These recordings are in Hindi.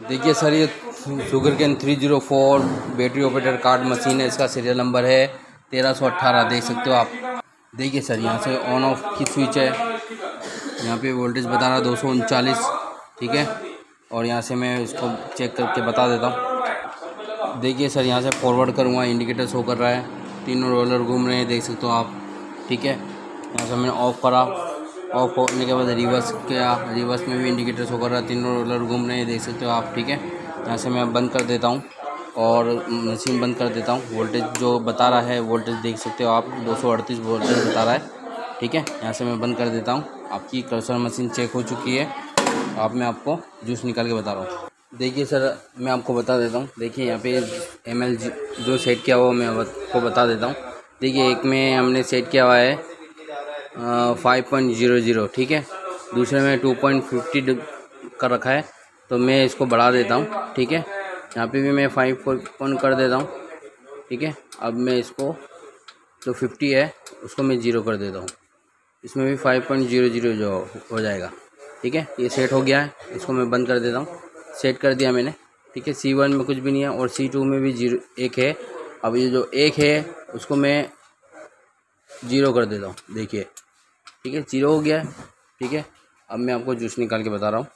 देखिए सर, ये sugar cane three zero four, battery operator card machine है, इसका सीरियल नंबर है तेरह सौ अट्ठारह देख सकते हो आप। देखिए सर, यहाँ से ऑन ऑफ़ की स्विच है। यहाँ पे वोल्टेज बता रहा, दो सौ उनचालीस, ठीक है? और यहाँ से मैं इसको चेक करके बता देता हूँ। देखिए सर, यहाँ से फॉरवर्ड करूँगा इंडिकेटर शो कर रहा है। तीनों रोलर घूम रहे हैं, देख सकते हो आप, ठीक है? यहाँ से मैंने ऑफ़ करा। ऑफ़ होने के बाद रिवर्स किया? रिवर्स में भी इंडिकेटर शो कर रहा है। तीनों रोलर घूम रहे हैं, देख सकते हो आप, ठीक है? यहाँ से मैं बंद कर देता हूँ और मशीन बंद कर देता हूँ। वोल्टेज जो बता रहा है वोल्टेज देख सकते हो आप, दो सौ अड़तीस वोल्टेज बता रहा है, ठीक है? यहाँ से मैं बंद कर देता हूँ। आपकी कर्सर मशीन चेक हो चुकी है। आप मैं आपको जूस निकाल के बता रहा हूँ। देखिए सर मैं आपको बता देता हूँ। देखिए यहाँ पे एमएलजी जो सेट किया हुआ, मैं आपको बता देता हूँ। देखिए, एक में हमने सेट किया हुआ है फाइव पॉइंट ज़ीरो ज़ीरो, ठीक है? दूसरे में टू पॉइंट फिफ्टी कर रखा है तो मैं इसको बढ़ा देता हूँ, ठीक है? यहाँ पे भी मैं फाइव पॉइंट कर देता हूँ, ठीक है? अब मैं इसको जो फिफ्टी है, उसको मैं ज़ीरो कर देता हूँ। इसमें भी फाइव पॉइंट ज़ीरो ज़ीरो जो हो जाएगा, ठीक है? ये सेट हो गया है, इसको मैं बंद कर देता हूँ। सेट कर दिया मैंने, ठीक है? सी वन में कुछ भी नहीं है और सी टू में भी ज़ीरो, एक है। अब ये जो एक है, उसको मैं ज़ीरो कर देता हूँ, देखिए। ठीक है, ज़ीरो हो गया है, ठीक है। अब मैं आपको जूस निकाल के बता रहा हूँ।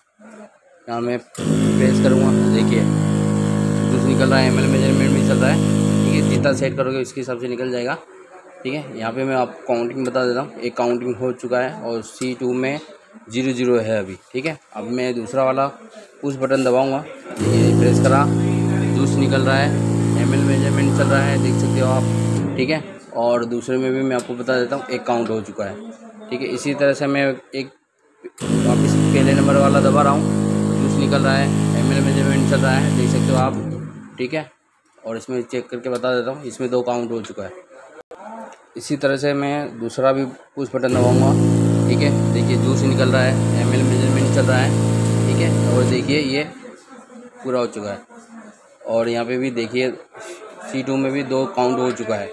यहाँ मैं प्रेस करूँगा, देखिए। जूस निकल रहा है एम एल मेज़रमेंट भी चल रहा है, ठीक है। जितना सेट करोगे उसके हिसाब से निकल जाएगा, ठीक है। यहाँ पे मैं आपको काउंटिंग बता देता हूँ, एक काउंटिंग हो चुका है और सी टू में ज़ीरो ज़ीरो है अभी, ठीक है। अब मैं दूसरा वाला उस बटन दबाऊँगा प्रेस करा, जूस निकल रहा है एम एल मेज़रमेंट चल रहा है, देख सकते हो आप, ठीक है। और दूसरे में भी मैं आपको बता देता हूँ, एक काउंट हो चुका है। ठीक है, इसी तरह से मैं एक वापस पहले नंबर वाला दबा रहा हूँ। जूस निकल रहा है। एम एल मेज़रमेंट चल रहा है, देख सकते हो आप, ठीक है? और इसमें चेक करके बता देता हूँ, इसमें दो काउंट हो चुका है। इसी तरह से मैं दूसरा भी पुश बटन दबाऊँगा, ठीक है? देखिए, जूस निकल रहा है। एम एल मेज़रमेंट चल रहा है, ठीक है? और देखिए, ये पूरा हो चुका है। और यहाँ पे भी देखिए सी में भी दो काउंट हो चुका है,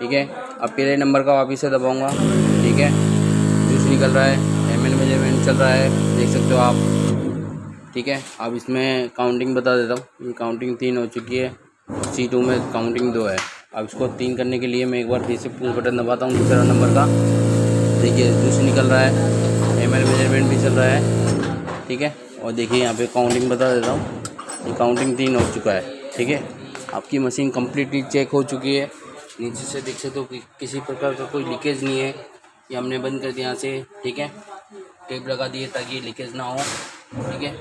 ठीक है? अब पहले नंबर का वापिस से दबाऊँगा, ठीक है? निकल रहा है एम एल मेज़रमेंट चल रहा है, देख सकते हो आप। ठीक है, अब इसमें काउंटिंग बता देता हूँ। ये काउंटिंग तीन हो चुकी है सी टू में काउंटिंग दो है। अब इसको तीन करने के लिए मैं एक बार फिर से पुश बटन दबाता हूँ दूसरा नंबर का। देखिए जूस निकल रहा है एम एल मेज़रमेंट भी चल रहा है। ठीक है, और देखिए यहाँ पे काउंटिंग बता देता हूँ। ये काउंटिंग तीन हो चुका है, ठीक है। आपकी मशीन कम्प्लीटली चेक हो चुकी है। नीचे से देख सकते हो कि किसी प्रकार का कोई लीकेज नहीं है। ये हमने बंद कर दिया यहाँ से, ठीक है? टेप लगा दिए ताकि लीकेज ना हो, ठीक है?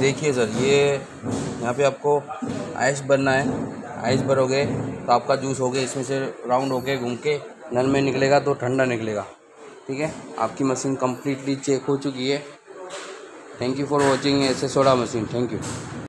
देखिए सर, ये यहाँ पे आपको आइस भरना है। आइस भरोगे तो आपका जूस हो गया, इसमें से राउंड होके घूम के नल में निकलेगा तो ठंडा निकलेगा, ठीक है? आपकी मशीन कम्प्लीटली चेक हो चुकी है। थैंक यू फॉर वॉचिंग ऐसे सोडा मशीन थैंक यू